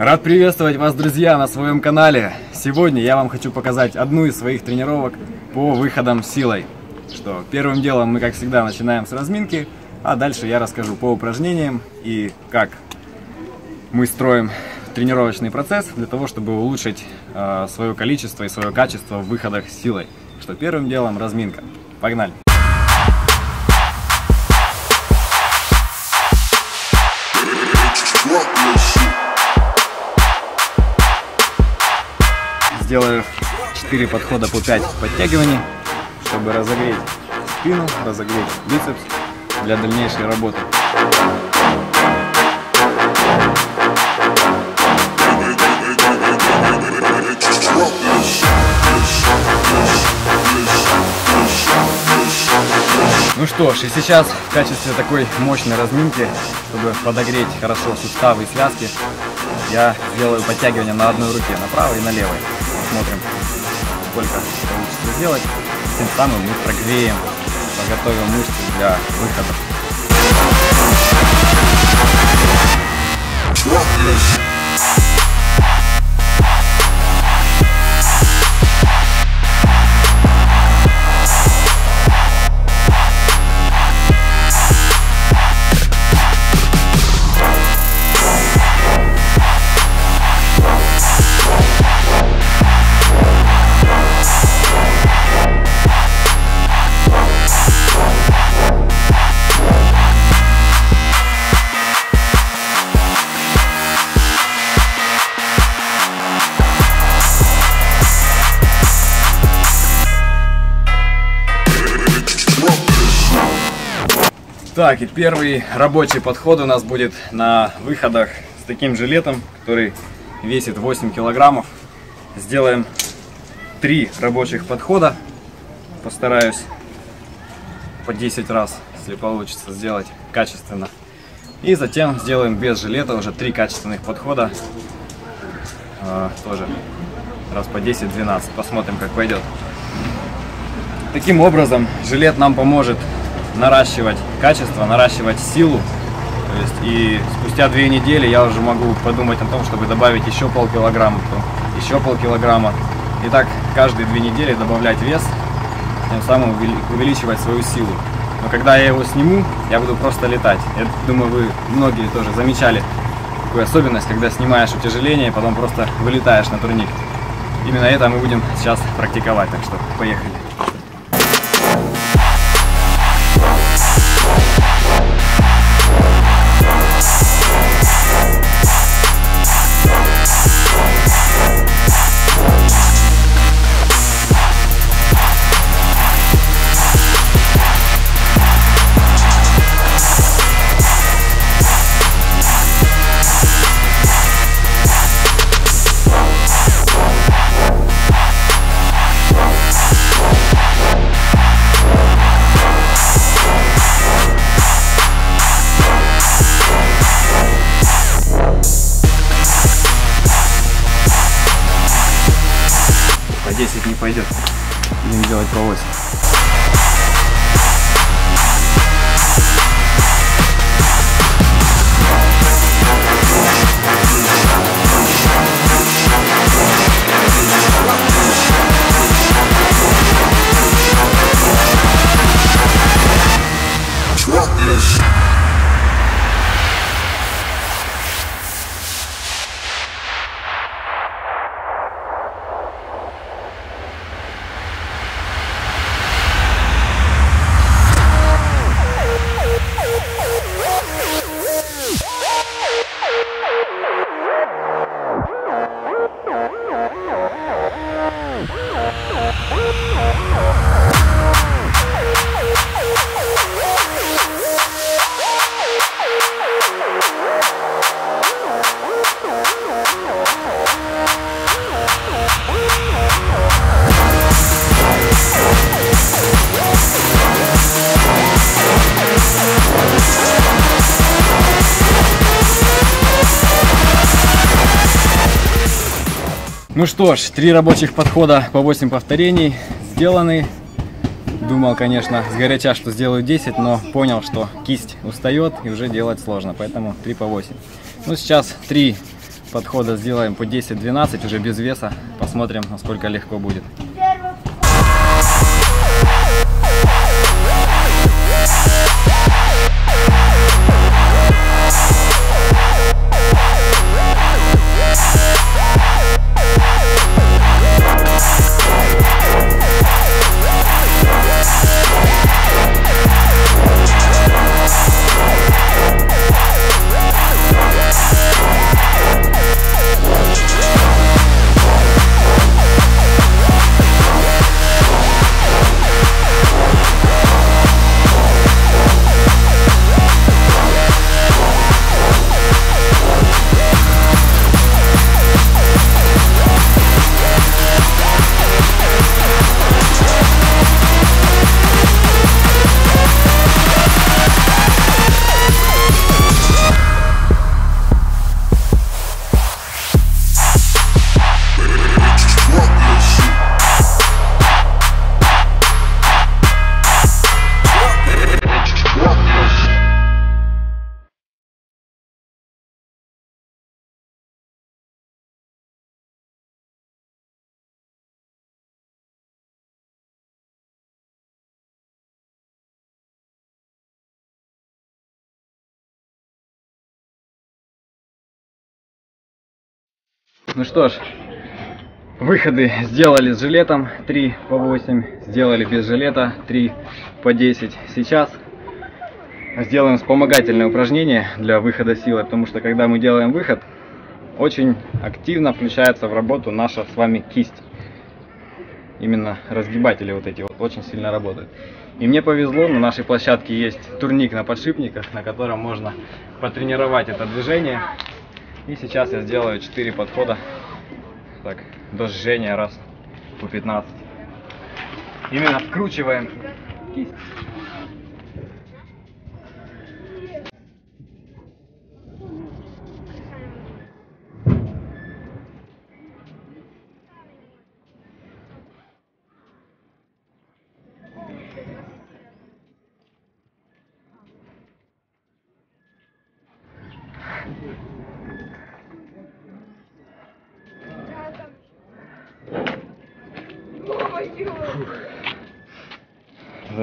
Рад приветствовать вас, друзья, на своем канале. Сегодня я вам хочу показать одну из своих тренировок по выходам силой. Что первым делом мы, как всегда, начинаем с разминки, а дальше я расскажу по упражнениям и как мы строим тренировочный процесс для того, чтобы улучшить э, свое количество и свое качество в выходах силой. Что первым делом разминка. Погнали! Сделаю 4 подхода по 5 подтягиваний, чтобы разогреть спину, разогреть бицепс для дальнейшей работы. Ну что ж, и сейчас в качестве такой мощной разминки, чтобы подогреть хорошо суставы и связки, я сделаю подтягивание на одной руке, на правой и на левой. Посмотрим, сколько получится сделать. Тем самым мы прогреем, подготовим мышцы для выхода. Так, и первый рабочий подход у нас будет на выходах с таким жилетом, который весит 8 килограммов. Сделаем три рабочих подхода. Постараюсь по 10 раз, если получится, сделать качественно. И затем сделаем без жилета уже три качественных подхода. А, тоже раз по 10-12. Посмотрим, как пойдет. Таким образом, жилет нам поможет наращивать качество, наращивать силу. То есть и спустя две недели я уже могу подумать о том, чтобы добавить еще полкилограмма, еще полкилограмма. И так каждые две недели добавлять вес, тем самым увеличивать свою силу. Но когда я его сниму, я буду просто летать. Я думаю, вы многие тоже замечали такую особенность, когда снимаешь утяжеление, потом просто вылетаешь на турник. Именно это мы будем сейчас практиковать, так что поехали. Пойдет. Будем делать по 8. Ну что ж, три рабочих подхода по 8 повторений сделаны. Думал, конечно, сгоряча, что сделаю 10, но понял, что кисть устает и уже делать сложно, поэтому 3 по 8. Ну, сейчас 3 подхода сделаем по 10-12, уже без веса. Посмотрим, насколько легко будет. Ну что ж, выходы сделали с жилетом 3 по 8, сделали без жилета 3 по 10. Сейчас сделаем вспомогательное упражнение для выхода силы, потому что когда мы делаем выход, очень активно включается в работу наша с вами кисть. Именно разгибатели вот эти вот очень сильно работают. И мне повезло, на нашей площадке есть турник на подшипниках, на котором можно потренировать это движение. И сейчас я сделаю 4 подхода так, до жжения раз по 15. Именно вкручиваем кисть.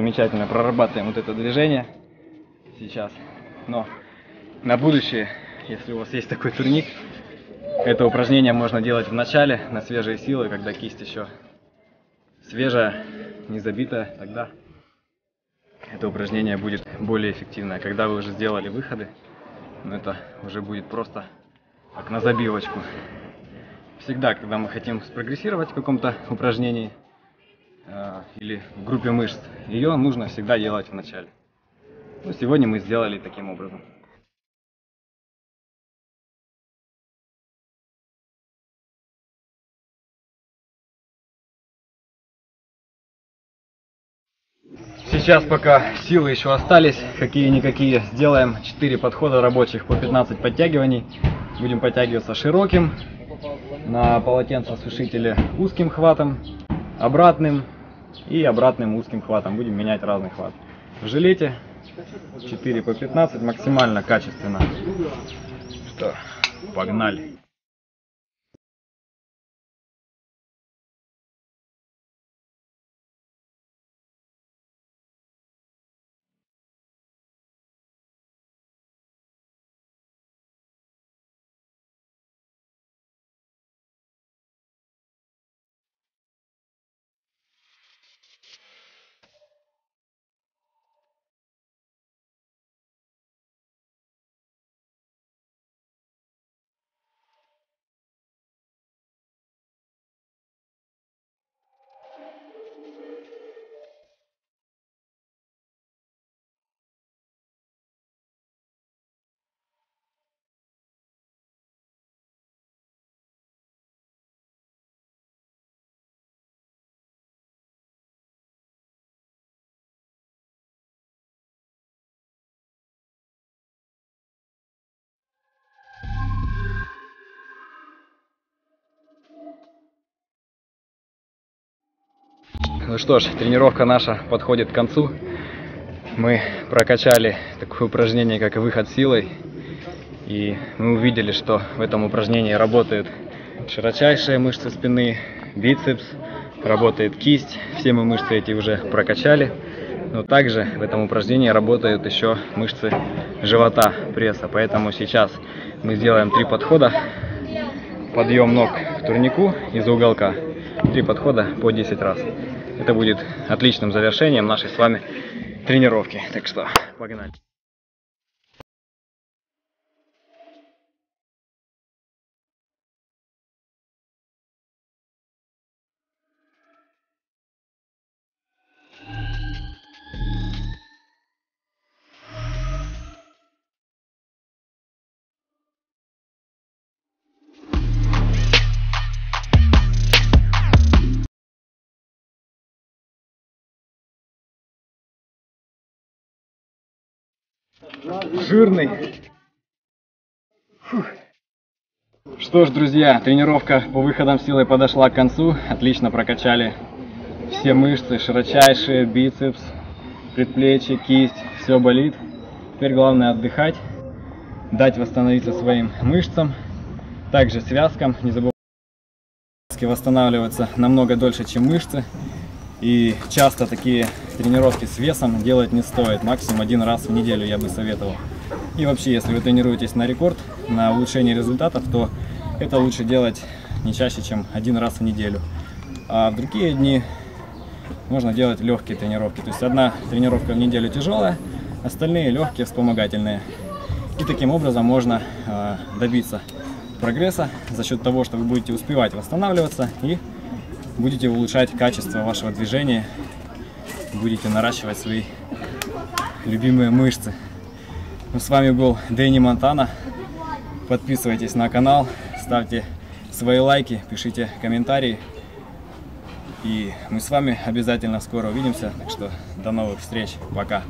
Замечательно прорабатываем вот это движение сейчас. Но на будущее, если у вас есть такой турник, это упражнение можно делать в начале, на свежие силы, когда кисть еще свежая, не забитая, тогда это упражнение будет более эффективное. Когда вы уже сделали выходы, ну, это уже будет просто как на забивочку. Всегда, когда мы хотим спрогрессировать в каком-то упражнении или в группе мышц, ее нужно всегда делать в начале. Ну, сегодня мы сделали таким образом. Сейчас пока силы еще остались, какие-никакие, сделаем 4 подхода рабочих по 15 подтягиваний. Будем подтягиваться широким, на полотенцесушителе узким хватом, обратным и обратным узким хватом. Будем менять разный хват. В жилете 4 по 15 максимально качественно. Что, погнали. Ну что ж, тренировка наша подходит к концу. Мы прокачали такое упражнение, как выход силой. И мы увидели, что в этом упражнении работают широчайшие мышцы спины, бицепс, работает кисть. Все мы мышцы эти уже прокачали. Но также в этом упражнении работают еще мышцы живота, пресса. Поэтому сейчас мы сделаем три подхода. Подъем ног в турнику из уголка. Три подхода по 10 раз. Это будет отличным завершением нашей с вами тренировки. Так что погнали. Жирный. Фух. Что ж, друзья, тренировка по выходам силой подошла к концу. Отлично прокачали все мышцы, широчайшие, бицепс, предплечье, кисть, все болит. Теперь главное отдыхать, дать восстановиться своим мышцам, также связкам. Не забывайте, восстанавливаться намного дольше, чем мышцы. И часто такие тренировки с весом делать не стоит. Максимум один раз в неделю я бы советовал. И вообще, если вы тренируетесь на рекорд, на улучшение результатов, то это лучше делать не чаще, чем один раз в неделю. А в другие дни можно делать легкие тренировки. То есть одна тренировка в неделю тяжелая, остальные легкие, вспомогательные. И таким образом можно э, добиться прогресса за счет того, что вы будете успевать восстанавливаться и будете улучшать качество вашего движения, будете наращивать свои любимые мышцы. Ну, с вами был Дэнни Монтана. Подписывайтесь на канал, ставьте свои лайки, пишите комментарии. И мы с вами обязательно скоро увидимся. Так что до новых встреч. Пока.